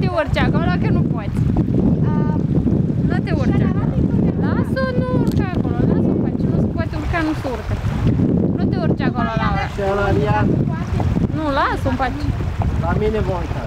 te urci acolo că nu poți. Nu te urci. Lasă-o, nu urca acolo. Lasă-o face. Nu se poate urca, nu se urcă. Nu te urci acolo, Laura. Și ăla în Nu, lasă-o în pace. la mine vom uita.